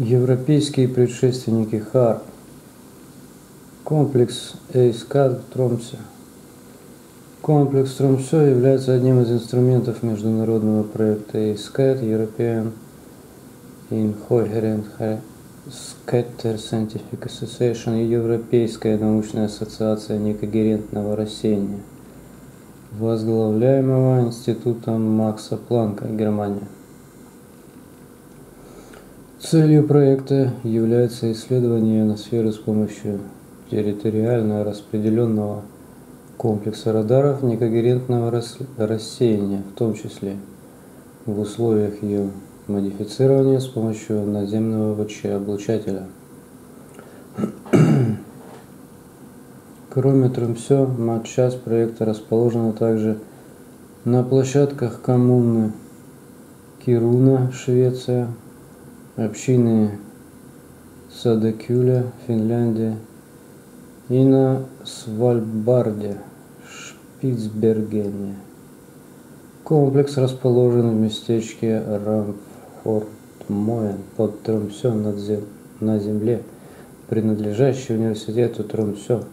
Европейские предшественники ХАР. Комплекс ЭйСКАД Тромсе. Комплекс Тромсе является одним из инструментов международного проекта ЭйСКАД European Incoherent Scatter Scientific Association и Европейская научная ассоциация некогерентного рассеяния, возглавляемого Институтом Макса Планка, Германия. Целью проекта является исследование ионосферы с помощью территориально распределенного комплекса радаров некогерентного рассеяния, в том числе в условиях ее модифицирования с помощью наземного ВЧ-облучателя. Кроме Тромсё, матчасть проекта расположена также на площадках коммуны Кируна, Швеция, общины Садекюля, Финляндия, и на Свальбарде, Шпицбергене. Комплекс расположен в местечке Рамфорт-Моен под Тромсё на земле, принадлежащей университету Тромсё.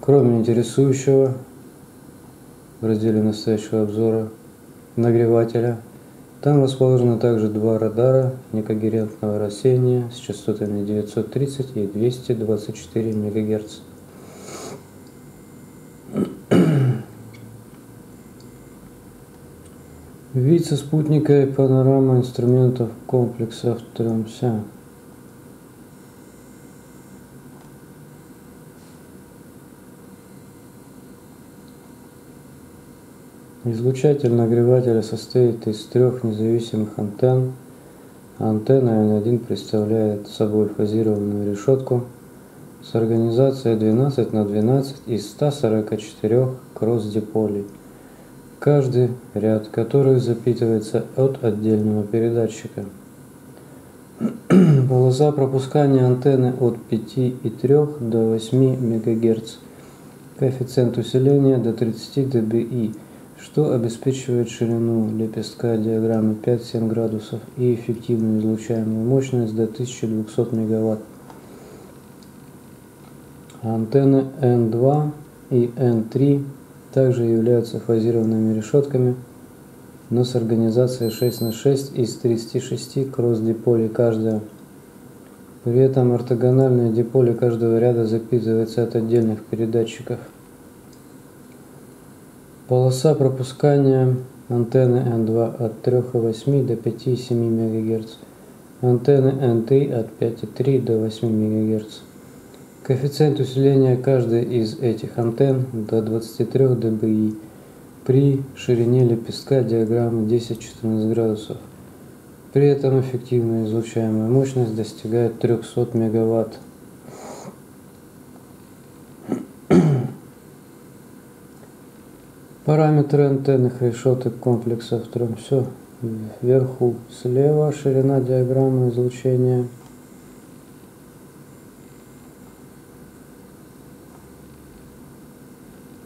Кроме интересующего в разделе настоящего обзора нагревателя – там расположены также два радара некогерентного рассеяния с частотами 930 и 224 МГц. Вид со спутника и панорама инструментов комплекса в Тромся. Излучатель нагревателя состоит из трех независимых антенн. Антенна N1 представляет собой фазированную решетку с организацией 12 на 12 из 144 кросс-диполей, каждый ряд которых запитывается от отдельного передатчика. Полоса пропускания антенны от 5,3 до 8 МГц, коэффициент усиления до 30 dBi – что обеспечивает ширину лепестка диаграммы 5-7 градусов и эффективную излучаемую мощность до 1200 МВт. Антенны N2 и N3 также являются фазированными решетками, но с организацией 6 на 6 из 36 кросс-диполей каждая. При этом ортогональные диполи каждого ряда запитываются от отдельных передатчиков – Полоса пропускания антенны N2 от 3,8 до 5,7 МГц, антенны N3 от 5,3 до 8 МГц. Коэффициент усиления каждой из этих антенн до 23 dBi при ширине лепестка диаграммы 10-14 градусов. При этом эффективная излучаемая мощность достигает 300 МВт. Параметры антенных решеток комплекса втором все вверху слева ширина диаграммы излучения.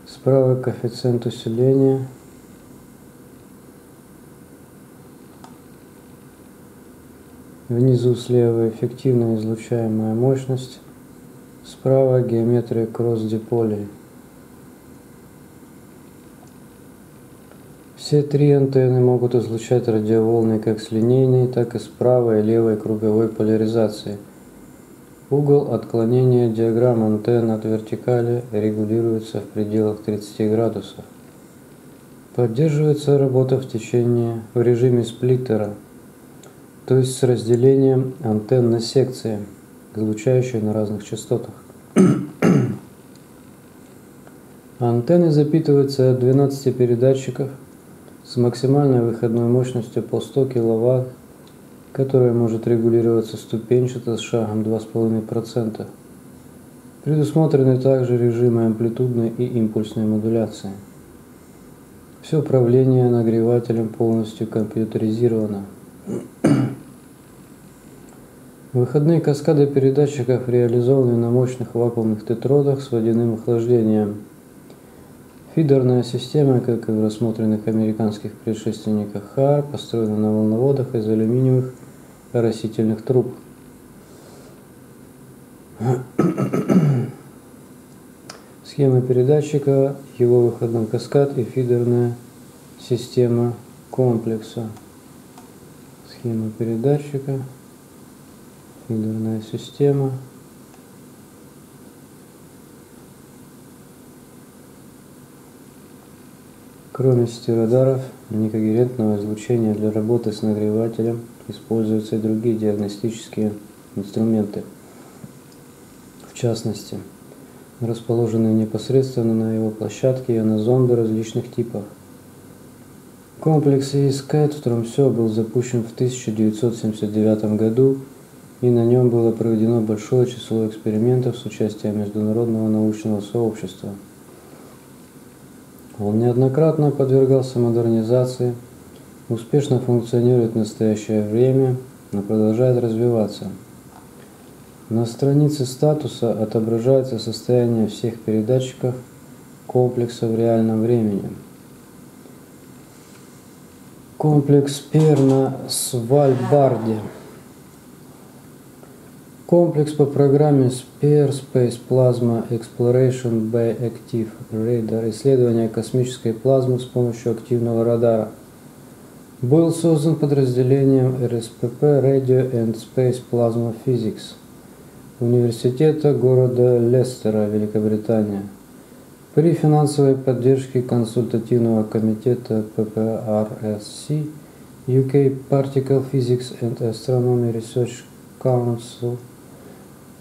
Справа коэффициент усиления. Внизу слева эффективная излучаемая мощность. Справа геометрия кросс-диполей Все три антенны могут излучать радиоволны как с линейной, так и с правой и левой круговой поляризации. Угол отклонения диаграмм антенн от вертикали регулируется в пределах 30 градусов. Поддерживается работа в течение в режиме сплиттера, то есть с разделением антенн на секции, излучающие на разных частотах. Антенны запитываются от 12 передатчиков – с максимальной выходной мощностью по 100 кВт, которая может регулироваться ступенчато с шагом 2,5%. Предусмотрены также режимы амплитудной и импульсной модуляции. Все управление нагревателем полностью компьютеризировано. Выходные каскады передатчиков реализованы на мощных вакуумных тетродах с водяным охлаждением – Фидерная система, как и в рассмотренных американских предшественниках ХАР, построена на волноводах из алюминиевых растительных труб. Схема передатчика, его выходной каскад и фидерная система комплекса. Схема передатчика, фидерная система. Кроме радаров, некогерентного излучения для работы с нагревателем используются и другие диагностические инструменты. В частности, расположенные непосредственно на его площадке ионозонды различных типов. Комплекс ESCAT в Тромсё был запущен в 1979 году и на нем было проведено большое число экспериментов с участием международного научного сообщества – он неоднократно подвергался модернизации, успешно функционирует в настоящее время, но продолжает развиваться. На странице статуса отображается состояние всех передатчиков комплекса в реальном времени. Комплекс Пер на Свальбарде – Комплекс по программе Spear Space Plasma Exploration by Active Radar исследование космической плазмы с помощью активного радара. Был создан подразделением РСПП Radio and Space Plasma Physics Университета города Лестера, Великобритания, при финансовой поддержке консультативного комитета PPRSC UK Particle Physics and Astronomy Research Council –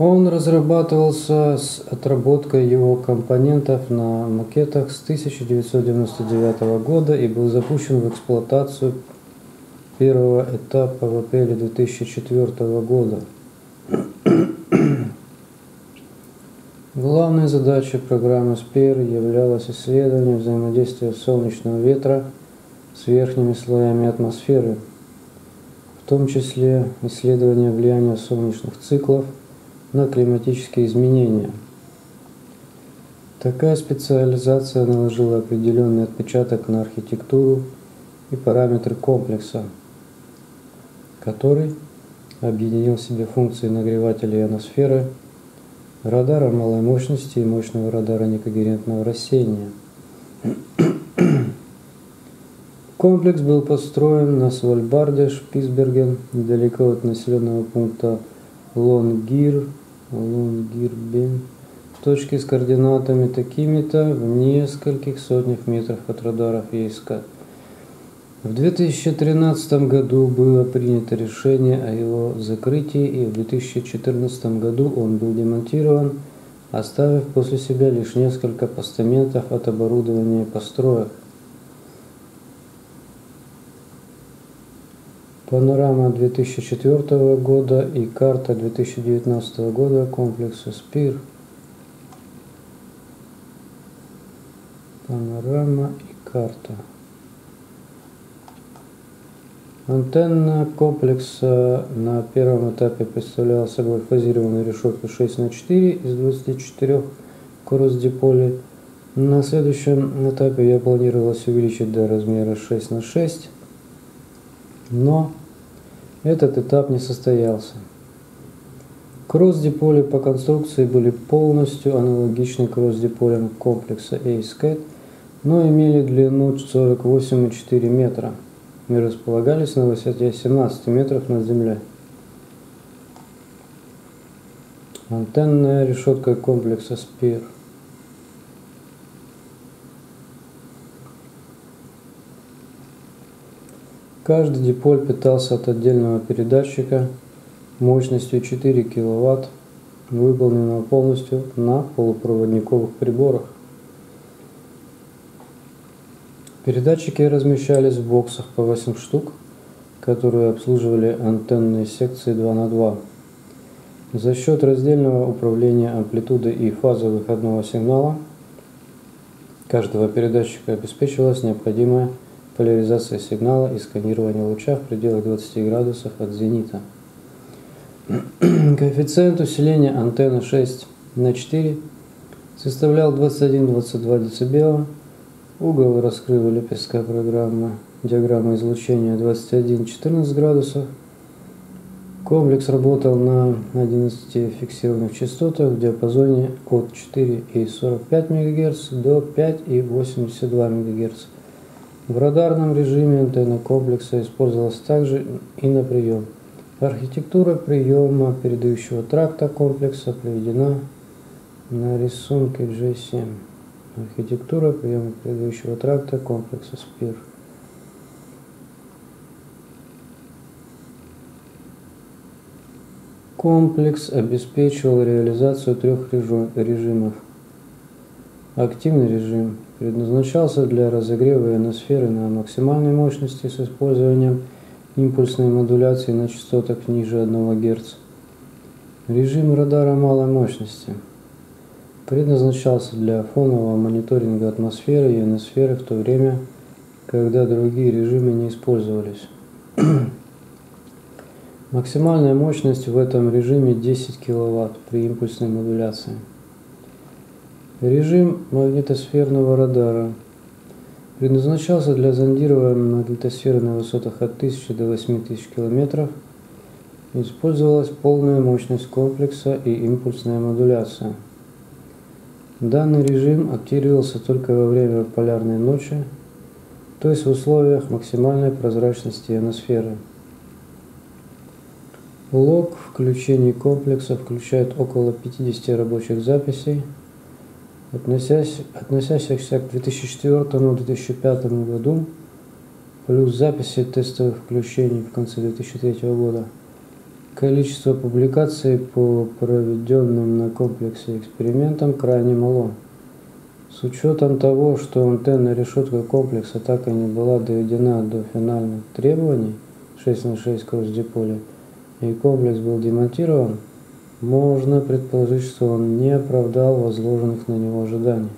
он разрабатывался с отработкой его компонентов на макетах с 1999 года и был запущен в эксплуатацию первого этапа в апреле 2004 года. Главной задачей программы SPEAR являлось исследование взаимодействия солнечного ветра с верхними слоями атмосферы, в том числе исследование влияния солнечных циклов – на климатические изменения. Такая специализация наложила определенный отпечаток на архитектуру и параметры комплекса, который объединил в себе функции нагревателя ионосферы, радара малой мощности и мощного радара некогерентного рассеяния. Комплекс был построен на Свальбарде, Шпицберген, недалеко от населенного пункта Лонгир Лонгирбен точки с координатами такими-то в нескольких сотнях метров от радаров ЕСК. В 2013 году было принято решение о его закрытии, и в 2014 году он был демонтирован, оставив после себя лишь несколько постаментов от оборудования построек. Панорама 2004 года и карта 2019 года комплекса СПИР. Панорама и карта. Антенна комплекса на первом этапе представляла собой фазированную решетку 6 на 4 из 24 кросс-диполей. На следующем этапе я планировалось увеличить до размера 6 на 6, но этот этап не состоялся. Кросс-диполи по конструкции были полностью аналогичны кросс-диполям комплекса ASCAT, но имели длину 48,4 метра и располагались на высоте 17 метров над землей. Антенная решетка комплекса SPIR – Каждый диполь питался от отдельного передатчика мощностью 4 кВт, выполненного полностью на полупроводниковых приборах. Передатчики размещались в боксах по 8 штук, которые обслуживали антенные секции 2 на 2. За счет раздельного управления амплитудой и фазы выходного сигнала каждого передатчика обеспечивалась необходимая поляризация сигнала и сканирование луча в пределах 20 градусов от зенита. Коэффициент усиления антенны 6 на 4 составлял 21-22 дБ. Угол раскрыва лепестка программы диаграмма излучения 21-14 градусов. Комплекс работал на 11 фиксированных частотах в диапазоне от 4,45 МГц до 5,82 МГц. В радарном режиме антенна комплекса использовалась также и на прием. Архитектура приема передающего тракта комплекса приведена на рисунке G7. Архитектура приема передающего тракта комплекса СПИР. Комплекс обеспечивал реализацию трех режимов. Активный режим предназначался для разогрева ионосферы на максимальной мощности с использованием импульсной модуляции на частотах ниже 1 Гц. Режим радара малой мощности предназначался для фонового мониторинга атмосферы и ионосферы в то время, когда другие режимы не использовались. Максимальная мощность в этом режиме 10 кВт при импульсной модуляции. Режим магнитосферного радара предназначался для зондирования магнитосферы на высотах от 1000 до 8000 км. Использовалась полная мощность комплекса и импульсная модуляция. Данный режим активировался только во время полярной ночи, то есть в условиях максимальной прозрачности ионосферы. Лог включений комплекса включает около 50 рабочих записей, относящихся к 2004-2005 году, плюс записи тестовых включений в конце 2003 года. Количество публикаций по проведенным на комплексе экспериментам крайне мало. С учетом того, что антенна решетка комплекса так и не была доведена до финальных требований 6 на 6 кросс-диполя, и комплекс был демонтирован, можно предположить, что он не оправдал возложенных на него ожиданий.